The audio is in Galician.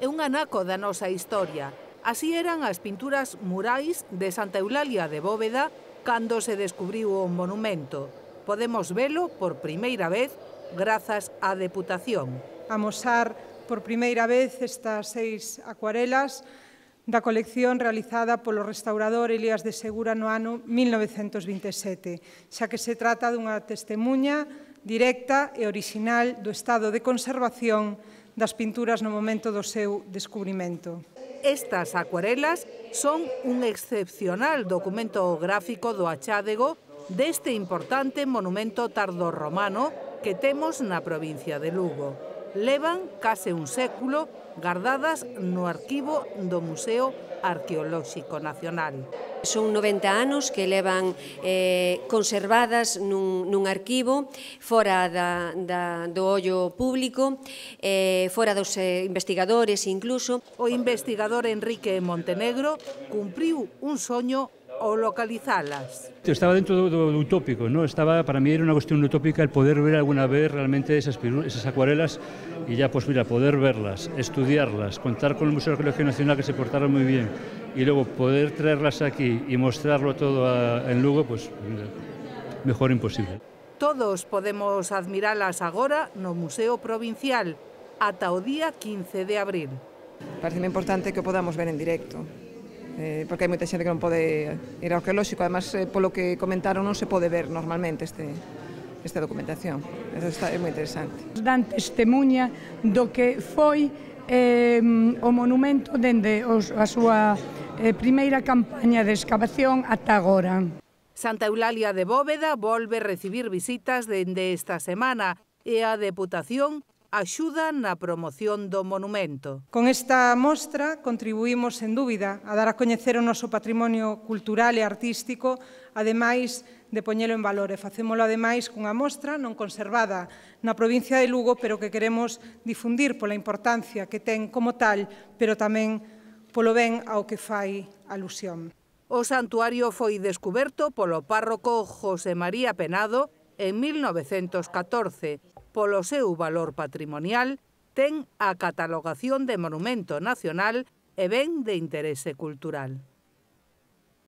é un anaco da nosa historia. Así eran as pinturas murais de Santa Eulalia de Bóveda cando se descubriu o monumento. Podemos velo por primeira vez grazas á Deputación. Amosar por primeira vez estas seis acuarelas da colección realizada polo restaurador Elías de Segura no ano 1927, xa que se trata dunha testemunha directa e orixinal do estado de conservación das pinturas no momento do seu descubrimento. Estas acuarelas son un excepcional documento gráfico do achádego deste importante monumento tardorromano que temos na provincia de Lugo levan case un século gardadas no arquivo do Museo Arqueolóxico Nacional. Son 90 anos que levan eh, conservadas nun, nun arquivo fora da, da, do ollo público, eh, fora dos eh, investigadores incluso. O investigador Enrique Montenegro cumpriu un soño o localizalas. Estaba dentro do, do, utópico, ¿no? Estaba, para mí era una cuestión utópica el poder ver alguna vez realmente esas, esas acuarelas y ya pues mira, poder verlas, estudiarlas, contar con el Museo de Arqueología Nacional que se portaron muy bien y luego poder traerlas aquí y mostrarlo todo a, en Lugo, pues mira, mejor imposible. Todos podemos admiralas agora no Museo Provincial ata o día 15 de abril. Parece importante que o podamos ver en directo eh, porque hai moita xente que non pode ir ao arqueolóxico, además eh, polo que comentaron non se pode ver normalmente este esta documentación. Eso está, é moi interesante. Dan testemunha do que foi eh, o monumento dende os, a súa eh, primeira campaña de excavación ata agora. Santa Eulalia de Bóveda volve recibir visitas dende esta semana e a Deputación axuda na promoción do monumento. Con esta mostra contribuímos, sen dúbida, a dar a coñecer o noso patrimonio cultural e artístico, ademais de poñelo en valor. E facémolo, ademais, cunha mostra non conservada na provincia de Lugo, pero que queremos difundir pola importancia que ten como tal, pero tamén polo ben ao que fai alusión. O santuario foi descuberto polo párroco José María Penado en 1914 polo seu valor patrimonial, ten a catalogación de Monumento Nacional e Ben de Interese Cultural.